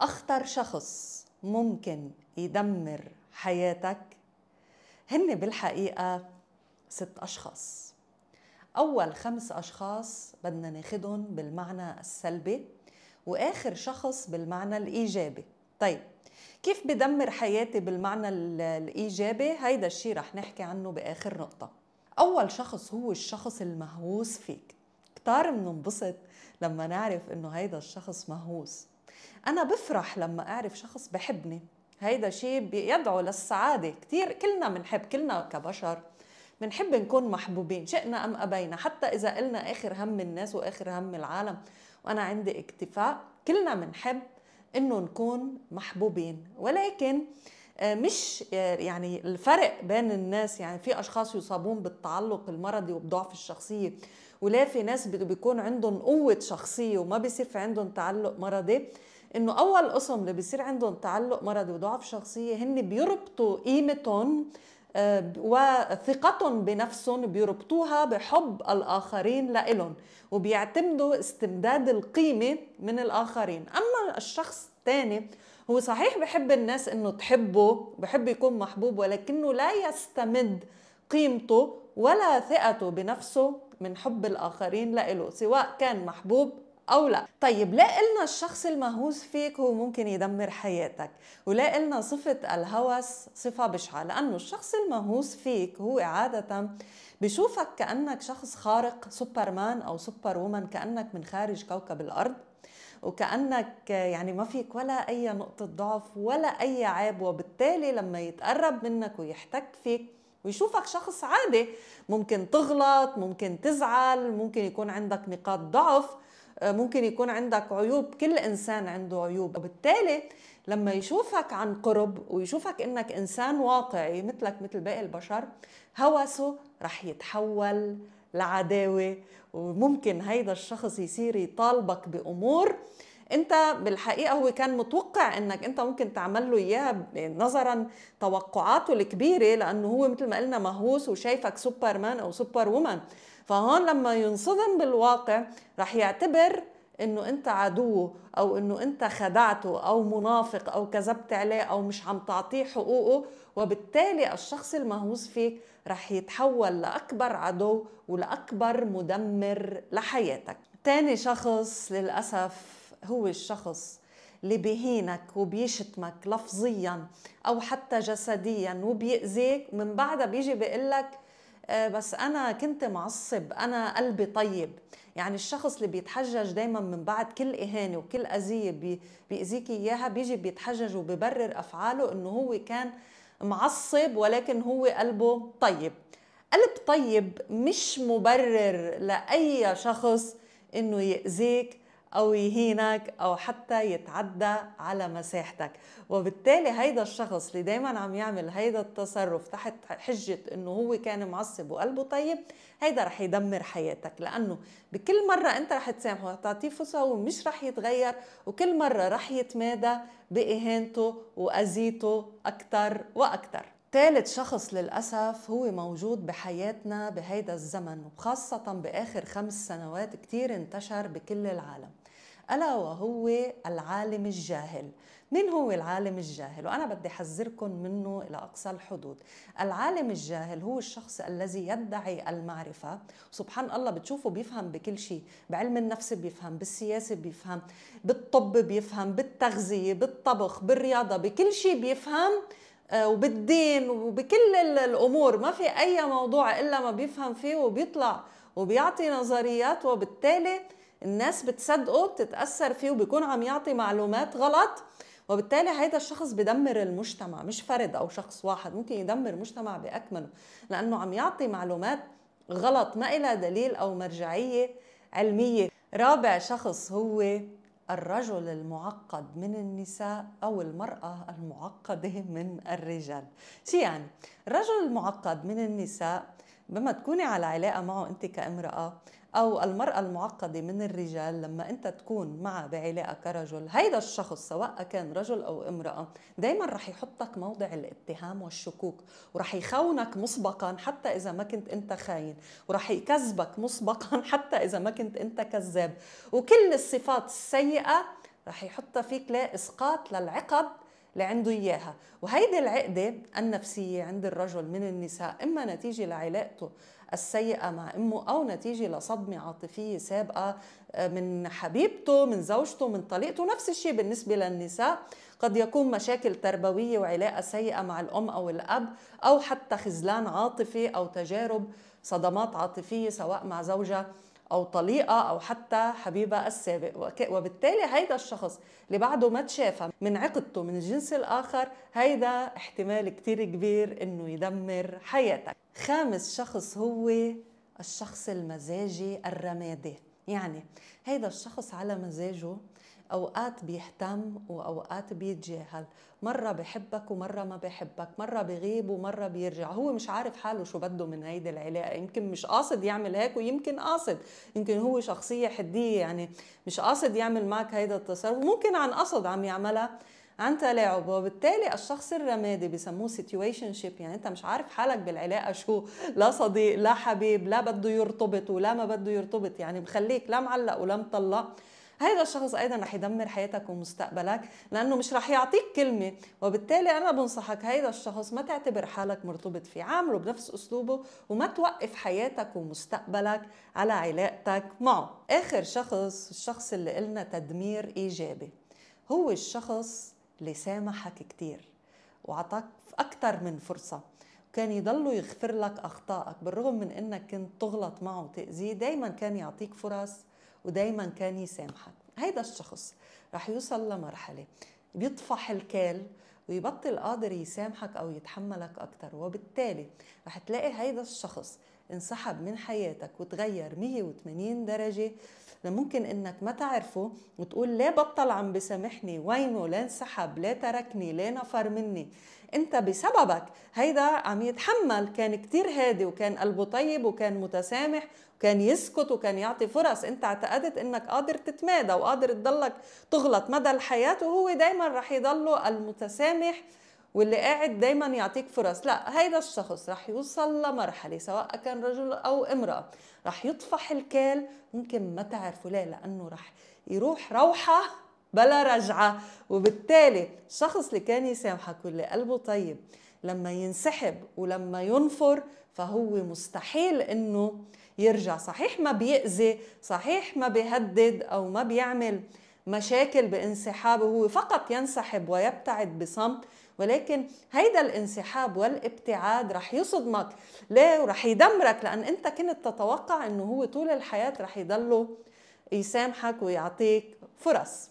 أخطر شخص ممكن يدمر حياتك؟ هن بالحقيقة ست أشخاص. أول خمس أشخاص بدنا ناخدهم بالمعنى السلبي وآخر شخص بالمعنى الإيجابي. طيب كيف بدمر حياتي بالمعنى الإيجابي؟ هيدا الشيء رح نحكي عنه بآخر نقطة. أول شخص هو الشخص المهووس فيك. كتار بننبسط لما نعرف إنه هيدا الشخص مهووس. أنا بفرح لما أعرف شخص بحبني. هيدا شيء يدعو للسعادة. كتير كلنا بنحب كلنا كبشر بنحب نكون محبوبين شئنا أم أبينا. حتى إذا قلنا آخر هم الناس وآخر هم العالم. وأنا عندي اكتفاء كلنا بنحب إنه نكون محبوبين. ولكن مش آه، يعني الفرق بين الناس يعني في أشخاص يصابون بالتعلق المرضي وبضعف الشخصية ولا في ناس بيكون عندهم قوة شخصية وما بيصير في عندهم تعلق مرضي. إنه أول قسم اللي بيصير عندهم تعلق مرضي وضعف شخصية هن بيربطوا قيمتهم آه، وثقتهم بنفسهم بيربطوها بحب الآخرين لإلهم وبيعتمدوا استمداد القيمة من الآخرين. أما الشخص الثاني هو صحيح بحب الناس إنه تحبه بحب يكون محبوب ولكنه لا يستمد قيمته ولا ثقته بنفسه من حب الآخرين لإله سواء كان محبوب أو لا. طيب لا قلنا الشخص المهووس فيك هو ممكن يدمر حياتك ولا قلنا صفة الهوس صفة بشعة لأنه الشخص المهووس فيك هو عادة بشوفك كأنك شخص خارق سوبرمان أو superwoman كأنك من خارج كوكب الأرض. وكأنك يعني ما فيك ولا أي نقطة ضعف ولا أي عيب وبالتالي لما يتقرب منك ويحتك فيك ويشوفك شخص عادي ممكن تغلط ممكن تزعل ممكن يكون عندك نقاط ضعف ممكن يكون عندك عيوب كل إنسان عنده عيوب. وبالتالي لما يشوفك عن قرب ويشوفك إنك إنسان واقعي مثلك مثل باقي البشر هوسه رح يتحول لعداوة وممكن هيدا الشخص يصير يطالبك بأمور. انت بالحقيقة هو كان متوقع إنك انت ممكن تعمل له اياها نظرا توقعاته الكبيرة لأنه هو مثل ما قلنا مهووس وشايفك سوبرمان أو سوبر وومن فهون لما ينصدم بالواقع رح يعتبر إنه أنت عدو أو إنه أنت خدعته أو منافق أو كذبت عليه أو مش عم تعطيه حقوقه وبالتالي الشخص المهووس فيك رح يتحول لأكبر عدو ولأكبر مدمر لحياتك. تاني شخص للأسف هو الشخص اللي بيهينك وبيشتمك لفظيا أو حتى جسديا وبيأذيك من بعدها بيجي بيقول لك بس أنا كنت معصب أنا قلبي طيب. يعني الشخص اللي بيتحجج دايما من بعد كل إهانة وكل أذية بيأذيك إياها بيجي بيتحجج وبيبرر أفعاله إنه هو كان معصب ولكن هو قلبه طيب. قلب طيب مش مبرر لأي شخص إنه يأذيك أو يهينك أو حتى يتعدى على مساحتك. وبالتالي هيدا الشخص اللي دايما عم يعمل هيدا التصرف تحت حجة إنه هو كان معصب وقلبه طيب هيدا رح يدمر حياتك. لأنه بكل مرة أنت رح تسامحه وتعطيه فرصة ومش رح يتغير وكل مرة رح يتمادى بإهانته وأذيته أكثر وأكثر ثالث شخص للأسف هو موجود بحياتنا بهيدا الزمن وخاصة بآخر خمس سنوات كتير انتشر بكل العالم. ألا وهو العالم الجاهل. مين هو العالم الجاهل؟ وأنا بدي أحذركم منه إلى أقصى الحدود. العالم الجاهل هو الشخص الذي يدعي المعرفة. سبحان الله بتشوفه بيفهم بكل شيء. بعلم النفس بيفهم بالسياسة بيفهم بالطب بيفهم بالتغذية بالطبخ بالرياضة بكل شيء بيفهم. وبالدين وبكل الأمور. ما في أي موضوع إلا ما بيفهم فيه وبيطلع وبيعطي نظريات وبالتالي الناس بتصدقه بتتأثر فيه وبيكون عم يعطي معلومات غلط. وبالتالي هيدا الشخص بدمر المجتمع مش فرد أو شخص واحد ممكن يدمر مجتمع بأكمله لأنه عم يعطي معلومات غلط ما إلها دليل أو مرجعية علمية. رابع شخص هو الرجل المعقد من النساء أو المرأة المعقدة من الرجال. شو يعني الرجل المعقد من النساء بما تكوني على علاقة معه أنت كامرأة أو المرأة المعقدة من الرجال لما أنت تكون معه بعلاقة كرجل هيدا الشخص سواء كان رجل أو امرأة دائما رح يحطك موضع الاتهام والشكوك ورح يخونك مسبقا حتى إذا ما كنت أنت خاين ورح يكذبك مسبقا حتى إذا ما كنت أنت كذاب. وكل الصفات السيئة رح يحطها فيك لا اسقاط للعقد اللي عنده إياها. وهيدي العقدة النفسية عند الرجل من النساء إما نتيجة لعلاقته السيئة مع أمه أو نتيجة لصدمة عاطفية سابقة آه، من حبيبته من زوجته من طليقته. نفس الشيء بالنسبة للنساء. قد يكون مشاكل تربوية وعلاقة سيئة مع الأم أو الأب أو حتى خذلان عاطفي أو تجارب صدمات عاطفية سواء مع زوجها أو طليقة أو حتى حبيبها السابق. وبالتالي هيدا الشخص اللي بعده ما تشافى من عقدته من الجنس الآخر هيدا احتمال كتير كبير إنه يدمر حياتك. خامس شخص هو الشخص المزاجي الرمادي. يعني هيدا الشخص على مزاجه أوقات بيهتم وأوقات بيتجاهل. مرة بحبك ومرة ما بحبك مرة بغيب ومرة بيرجع. هو مش عارف حاله شو بده من هيدي العلاقة. يمكن مش قاصد يعمل هيك ويمكن قاصد. يمكن هو شخصية حدية يعني مش قاصد يعمل معك هيدا التصرف ممكن عن قصد عم يعملها. عن تلاعب. وبالتالي الشخص الرمادي بسموه situationship يعني أنت مش عارف حالك بالعلاقة شو. لا صديق لا حبيب لا بده يرتبط ولا ما بده يرتبط. يعني بخليك لا معلق ولا مطلق. هذا الشخص أيضا رح يدمر حياتك ومستقبلك لأنه مش رح يعطيك كلمة. وبالتالي أنا بنصحك هذا الشخص ما تعتبر حالك مرتبط فيه عامله بنفس أسلوبه وما توقف حياتك ومستقبلك على علاقتك معه. آخر شخص الشخص اللي قلنا تدمير إيجابي. هو الشخص اللي سامحك كتير وعطاك أكثر من فرصة. كان يضلوا يغفر لك أخطائك بالرغم من أنك كنت تغلط معه وتأذيه. دايما كان يعطيك فرص ودايما كان يسامحك. هيدا الشخص رح يوصل لمرحلة بيطفح الكال ويبطل قادر يسامحك أو يتحملك أكثر وبالتالي رح تلاقي هيدا الشخص انسحب من حياتك وتغير 180 درجة ممكن إنك ما تعرفه وتقول ليه بطل عم بسامحني؟ وينه ليه انسحب ليه تركني؟ ليه نفر مني؟ أنت بسببك هيدا عم يتحمل. كان كتير هادي وكان قلبه طيب وكان متسامح وكان يسكت وكان يعطي فرص. أنت اعتقدت إنك قادر تتمادى وقادر تضلك تغلط مدى الحياة وهو دايما رح يضله المتسامح واللي قاعد دايما يعطيك فرص. لا هيدا الشخص رح يوصل لمرحلة سواء كان رجل أو امرأة رح يطفح الكال ممكن ما تعرفوا ليه؟ لأنه رح يروح روحة بلا رجعة. وبالتالي الشخص اللي كان يسامحك واللي قلبه طيب لما ينسحب ولما ينفر فهو مستحيل إنه يرجع. صحيح ما بيأذي صحيح ما بيهدد أو ما بيعمل مشاكل بانسحابه هو فقط ينسحب ويبتعد بصمت. ولكن هيدا الانسحاب والابتعاد رح يصدمك. ليه ورح يدمرك؟ لأن أنت كنت تتوقع إنه هو طول الحياة رح يضله يسامحك ويعطيك فرص.